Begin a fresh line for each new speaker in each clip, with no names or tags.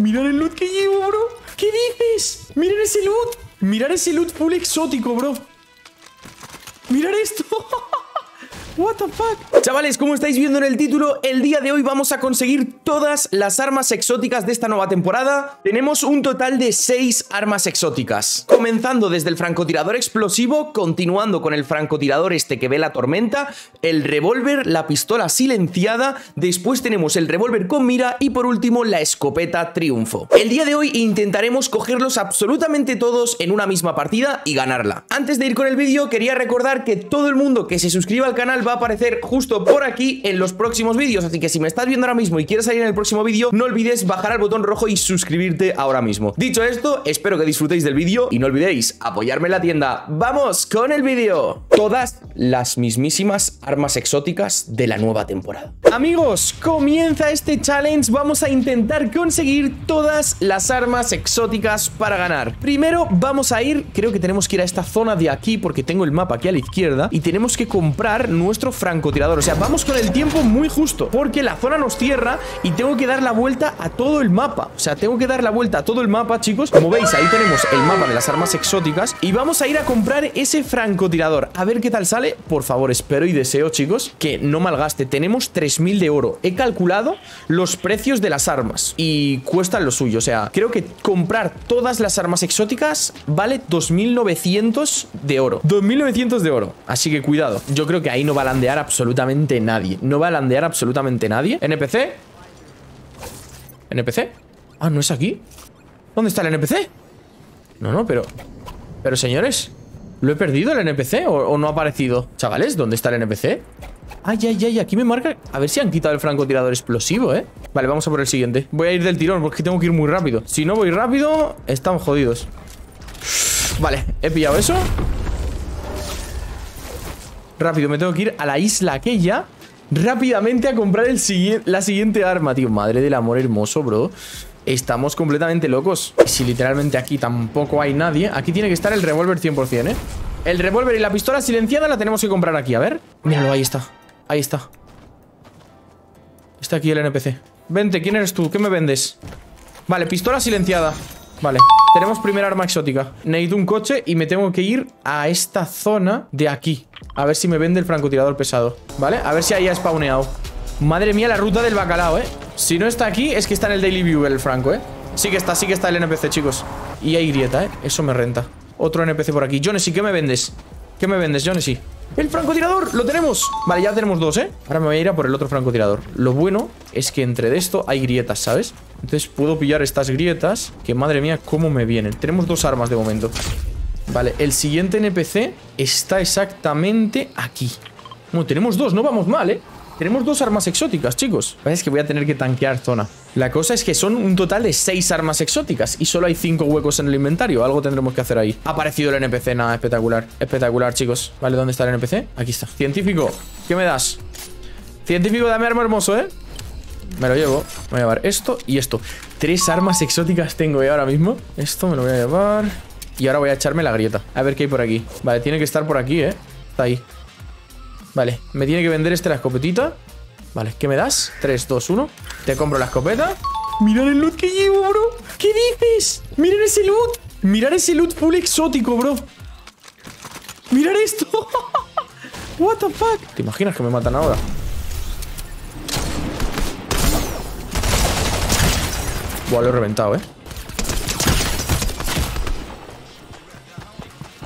Mirad el loot que llevo, bro. ¿Qué dices? Mirad ese loot. Mirad ese loot full exótico, bro. Mirad esto. What the fuck? Chavales, como estáis viendo en el título, el día de hoy vamos a conseguir todas las armas exóticas de esta nueva temporada. Tenemos un total de 6 armas exóticas. Comenzando desde el francotirador explosivo, continuando con el francotirador este que ve la tormenta, el revólver, la pistola silenciada, después tenemos el revólver con mira y por último la escopeta triunfo. El día de hoy intentaremos cogerlos absolutamente todos en una misma partida y ganarla. Antes de ir con el vídeo, quería recordar que todo el mundo que se suscriba al canal va va a aparecer justo por aquí en los próximos vídeos. Así que si me estás viendo ahora mismo y quieres salir en el próximo vídeo, no olvides bajar al botón rojo y suscribirte ahora mismo. Dicho esto, espero que disfrutéis del vídeo y no olvidéis apoyarme en la tienda. ¡Vamos con el vídeo! Todas las mismísimas armas exóticas de la nueva temporada. Amigos, comienza este challenge. Vamos a intentar conseguir todas las armas exóticas para ganar. Primero vamos a ir, creo que tenemos que ir a esta zona de aquí porque tengo el mapa aquí a la izquierda y tenemos que comprar nuestro francotirador O sea, vamos con el tiempo muy justo Porque la zona nos cierra y tengo que dar la vuelta a todo el mapa O sea, tengo que dar la vuelta a todo el mapa, chicos Como veis, ahí tenemos el mapa de las armas exóticas Y vamos a ir a comprar ese francotirador A ver qué tal sale Por favor, espero y deseo, chicos Que no malgaste Tenemos 3.000 de oro He calculado los precios de las armas Y cuestan lo suyo O sea, creo que comprar todas las armas exóticas Vale 2.900 de oro 2.900 de oro Así que cuidado Yo creo que ahí no va a landear absolutamente nadie. No va a landear absolutamente nadie. ¿NPC? ¿NPC? Ah, ¿no es aquí? ¿Dónde está el NPC? No, no, pero... Pero señores ¿Lo he perdido el NPC o, no ha aparecido? Chavales, ¿dónde está el NPC? Ay, ay, ay, aquí me marca. A ver si han quitado el francotirador explosivo, ¿eh? Vale, vamos a por el siguiente. Voy a ir del tirón porque tengo que ir muy rápido. Si no voy rápido, estamos jodidos. Vale, he pillado eso. Rápido, me tengo que ir a la isla aquella Rápidamente a comprar el la siguiente arma, tío Madre del amor hermoso, bro Estamos completamente locos Si literalmente aquí tampoco hay nadie Aquí tiene que estar el revólver 100%, ¿eh? El revólver y la pistola silenciada la tenemos que comprar aquí, a ver Míralo, ahí está Ahí está Está aquí el NPC Vente, ¿quién eres tú? ¿Qué me vendes? Vale, pistola silenciada Vale, tenemos primera arma exótica Necesito un coche y me tengo que ir a esta zona de aquí A ver si me vende el francotirador pesado ¿Vale? A ver si ahí ha spawneado Madre mía, la ruta del bacalao, ¿eh? Si no está aquí, es que está en el Daily View el franco, ¿eh? Sí que está, sí que está el NPC, chicos Y hay grieta, ¿eh? Eso me renta Otro NPC por aquí Jonesy, ¿qué me vendes? ¿Qué me vendes, Jonesy? ¡El francotirador! ¡Lo tenemos! Vale, ya tenemos dos, ¿eh? Ahora me voy a ir a por el otro francotirador Lo bueno es que entre de esto hay grietas, ¿sabes? Entonces puedo pillar estas grietas Que madre mía, cómo me vienen Tenemos dos armas de momento Vale, el siguiente NPC está exactamente aquí Bueno, tenemos dos, no vamos mal, ¿eh? Tenemos dos armas exóticas, chicos. Es que voy a tener que tanquear zona. La cosa es que son un total de seis armas exóticas Y solo hay cinco huecos en el inventario. Algo tendremos que hacer ahí. Ha aparecido el NPC, nada, espectacular. Espectacular, chicos. Vale, ¿dónde está el NPC? Aquí está. Científico, ¿qué me das? Científico, dame arma hermoso, ¿eh? Me lo llevo. Voy a llevar esto y esto. Tres armas exóticas tengo. Ahora mismo. Esto me lo voy a llevar. Y ahora voy a echarme la grieta. A ver qué hay por aquí. Vale, tiene que estar por aquí, ¿eh? Está ahí Vale, me tiene que vender este la escopetita. Vale, ¿qué me das? 3, 2, 1 Te compro la escopeta. Mirad el loot que llevo, bro. ¿Qué dices? Mirad ese loot. Mirad ese loot full exótico, bro. Mirad esto. What the fuck ¿Te imaginas que me matan ahora? Buah, lo he reventado, ¿eh?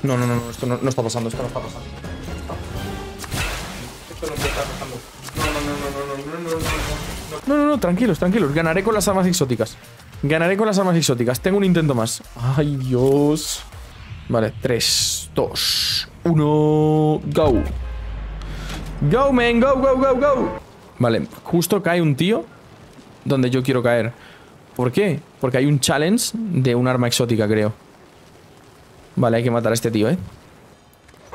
No, no, no, esto no, no está pasando, esto no está pasando no, no, no, tranquilos, tranquilos. Ganaré con las armas exóticas. Ganaré con las armas exóticas. Tengo un intento más. Ay, Dios. Vale, 3, 2, 1, go. Go, man, go, go, go, go. Vale, justo cae un tío donde yo quiero caer. ¿Por qué? Porque hay un challenge de un arma exótica, creo. Vale, hay que matar a este tío, ¿eh?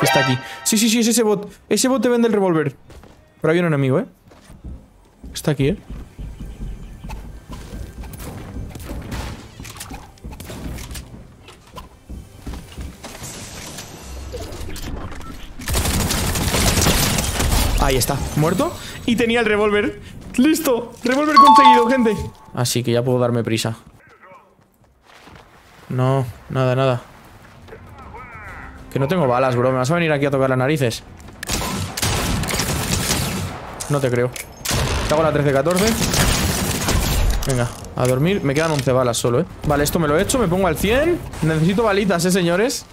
Está aquí. Sí, sí, sí, es ese bot. Ese bot te vende el revólver. Pero hay un enemigo, ¿eh? Está aquí, ¿eh? Ahí está, muerto Y tenía el revólver ¡Listo! ¡Revólver conseguido, gente! Así que ya puedo darme prisa No, nada, nada. Que no tengo balas, bro. ¿Me vas a venir aquí a tocar las narices? No te creo. Te hago la 13-14. Venga, a dormir. Me quedan 11 balas solo, ¿eh? Vale, esto me lo he hecho. Me pongo al 100. Necesito balitas, ¿eh, señores?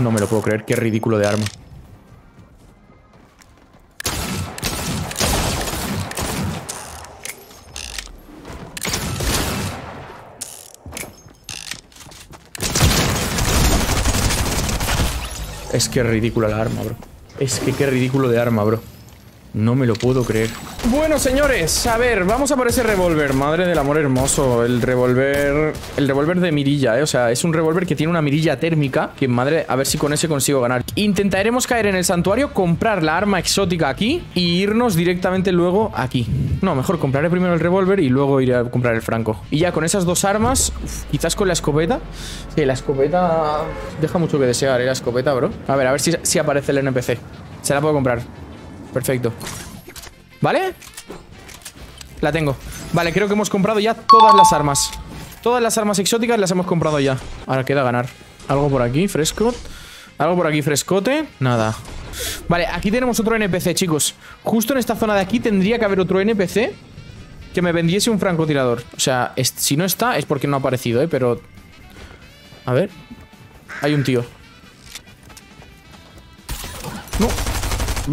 No me lo puedo creer. Qué ridículo de arma. Es que ridícula la arma, bro. Es que qué ridículo de arma, bro. No me lo puedo creer. Bueno, señores, a ver, vamos a por ese revólver. Madre del amor hermoso. El revólver. El revólver de mirilla, ¿eh? O sea, es un revólver que tiene una mirilla térmica. Que madre, a ver si con ese consigo ganar. Intentaremos caer en el santuario, comprar la arma exótica aquí y irnos directamente luego aquí. No, mejor compraré primero el revólver y luego iré a comprar el franco. Y ya con esas dos armas, quizás con la escopeta. Sí, la escopeta deja mucho que desear, ¿eh? La escopeta, bro. A ver, a ver si, si aparece el NPC. Se la puedo comprar. Perfecto. ¿Vale? La tengo. Vale, creo que hemos comprado ya todas las armas. Todas las armas exóticas las hemos comprado ya. Ahora queda ganar. Algo por aquí, fresco. Algo por aquí, frescote. Nada. Vale, aquí tenemos otro NPC, chicos. Justo en esta zona de aquí tendría que haber otro NPC que me vendiese un francotirador. O sea, si no está es porque no ha aparecido, ¿eh? Pero... A ver. Hay un tío. No.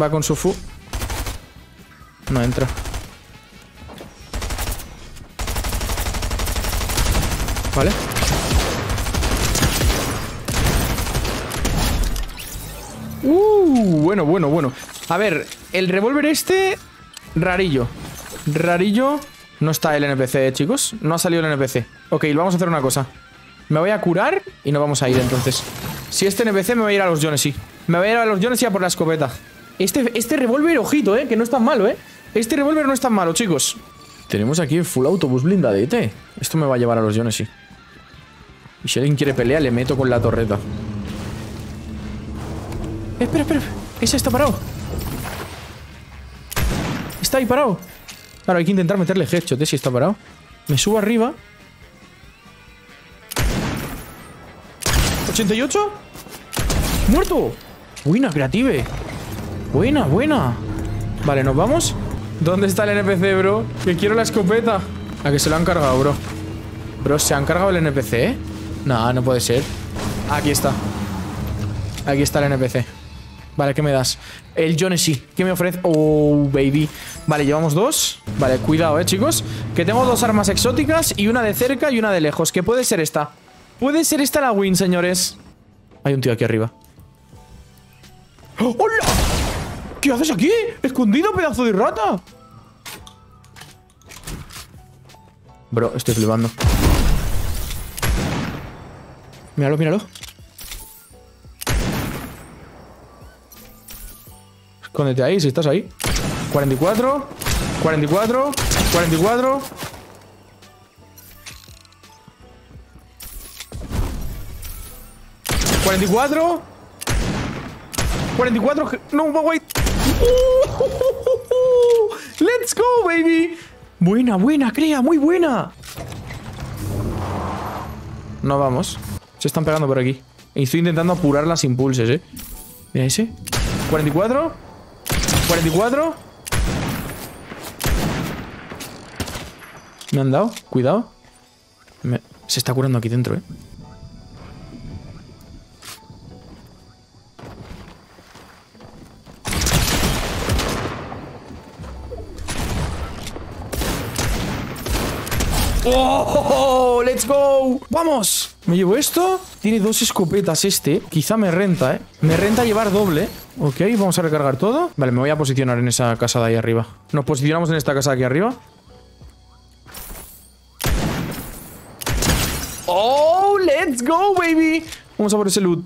Va con su fu. No entra. Vale. Uh, bueno, bueno, bueno. A ver, el revólver este... Rarillo. Rarillo... No está el NPC, ¿eh, chicos. No ha salido el NPC. Ok, vamos a hacer una cosa. Me voy a curar y nos vamos a ir entonces. Si este NPC me voy a ir a los Jones, sí. Me voy a ir a los Jones y a por la escopeta. Este, este revólver, ojito, eh, que no es tan malo, eh. Este revólver no es tan malo, chicos. Tenemos aquí full autobús blindadete. Esto me va a llevar a los sí. Y si alguien quiere pelear, le meto con la torreta. Eh, espera, espera. Ese está parado. Está ahí parado. Claro, hay que intentar meterle headshot, ¿eh? Si está parado. Me subo arriba. ¿88? ¡Muerto! Buena, creative. Buena, buena. Vale, ¿nos vamos? ¿Dónde está el NPC, bro? Que quiero la escopeta. A que se lo han cargado, bro. Bro, ¿se han cargado el NPC? ¿eh? No, no puede ser. Aquí está. Aquí está el NPC. Vale, ¿qué me das? El sí. ¿Qué me ofrece? Oh, baby. Vale, llevamos dos. Vale, cuidado, eh, chicos. Que tengo dos armas exóticas y una de cerca y una de lejos. ¿Qué puede ser esta? Puede ser esta la win, señores. Hay un tío aquí arriba. ¡Hola! ¿Qué haces aquí? ¡Escondido, pedazo de rata! Bro, estoy flipando. Míralo, míralo. Escóndete ahí, si estás ahí. 44, 44, 44. ¿44? 44... No, wait. ¡Let's go, baby! Buena, buena, crea, muy buena. No vamos. Se están pegando por aquí. Estoy intentando apurar las impulses, ¿eh? Mira ese. 44. 44. Me han dado. Cuidado. Se está curando aquí dentro, ¿eh? ¡Vamos! Me llevo esto. Tiene dos escopetas este. Quizá me renta, ¿eh? Me renta llevar doble. Ok, vamos a recargar todo. Vale, me voy a posicionar en esa casa de ahí arriba. Nos posicionamos en esta casa de aquí arriba. ¡Oh! ¡Let's go, baby! Vamos a por ese loot.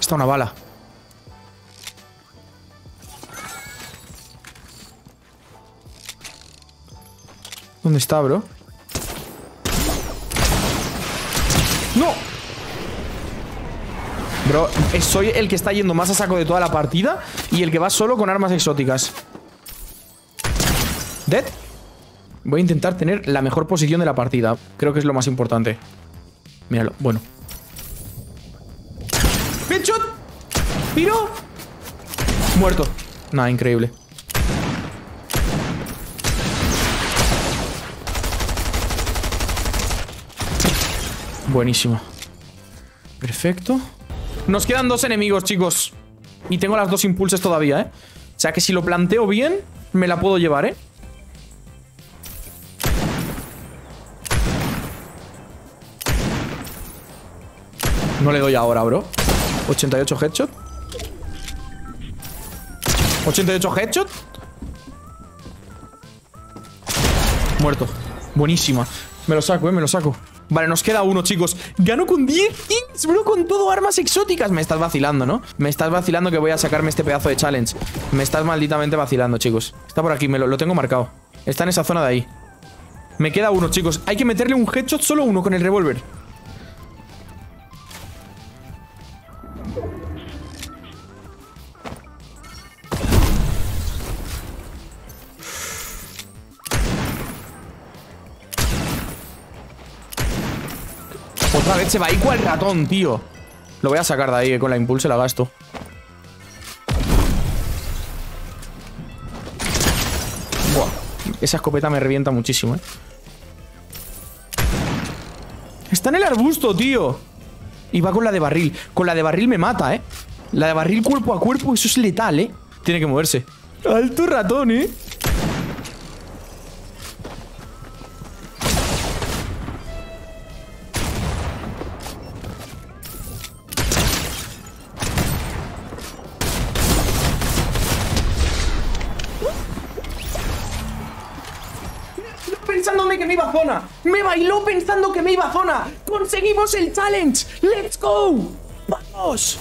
Está una bala. ¿Dónde está, bro? ¡No! Bro, soy el que está yendo más a saco de toda la partida y el que va solo con armas exóticas. Dead. Voy a intentar tener la mejor posición de la partida. Creo que es lo más importante. Míralo, bueno. ¡Headshot! ¡Tiro! Muerto. Nada, increíble. Buenísimo. Perfecto. Nos quedan dos enemigos, chicos. Y tengo las dos impulses todavía, ¿eh? O sea que si lo planteo bien, me la puedo llevar, ¿eh? No le doy ahora, bro 88 headshot 88 headshot Muerto Buenísima Me lo saco, eh, me lo saco Vale, nos queda uno, chicos. Gano con 10 kills, bro, con todo armas exóticas. Me estás vacilando, ¿no? Me estás vacilando que voy a sacarme este pedazo de challenge. Me estás malditamente vacilando, chicos. Está por aquí, me lo, lo tengo marcado. Está en esa zona de ahí. Me queda uno, chicos. Hay que meterle un headshot solo uno con el revólver Otra vez se va igual ratón, tío. Lo voy a sacar de ahí, con la impulse la gasto. Buah. Esa escopeta me revienta muchísimo, eh. Está en el arbusto, tío. Y va con la de barril. Con la de barril me mata, eh. La de barril cuerpo a cuerpo, eso es letal, eh. Tiene que moverse. Alto ratón, eh. Me bailó pensando que me iba a zona. Conseguimos el challenge. Let's go. Vamos.